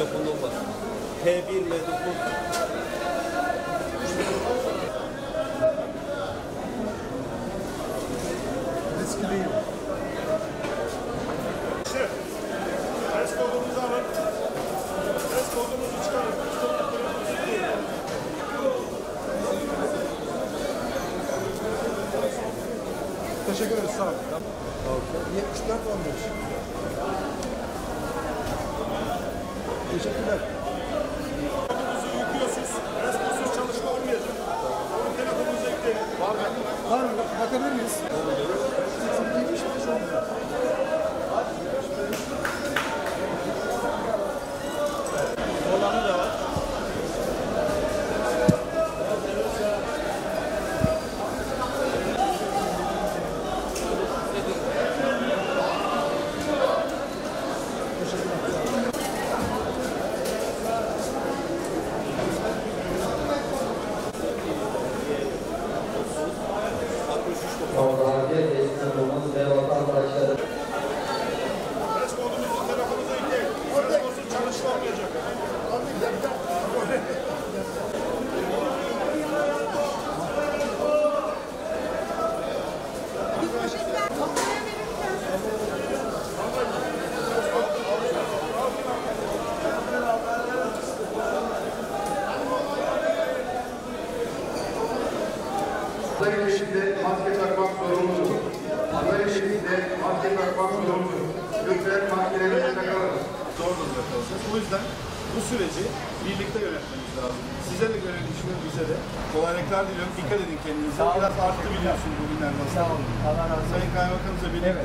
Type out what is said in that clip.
1M9 Riskliyim. Şef, test kodumuzu alın. Test kodumuzu çıkarın. Teşekkür ederiz. Sağ olun. 74 15. Teşekkürler. Yüklüyorsunuz. Test kodsuz çalışma olmayacak. Onu telefonunuza yükleyin. Var mı? Var mı? Bakabilir miyiz? Giymiş mi şu anda? olanı da var. Kavgalarca teslim olmanız ve vatandaşları Test kodumuzu telefonunuza yükleyin. Test kodsuz çalışma olmayacak. Aday eşliğinde maske takmak zorunludur. Aday eşliğinde maske takmak zorunludur. Lütfen maskelerinizi takalım. zor durumda kalacağız. O yüzden bu süreci birlikte yönetmemiz lazım. Size de görev düşüyor, bize de. Kolaylıklar diliyorum. Dikkat edin kendinize. Biraz arttı biliyorsunuz bugünlerden. Sağ olun. Allah razı olsun. Sayın Kaymakamımızla birlikte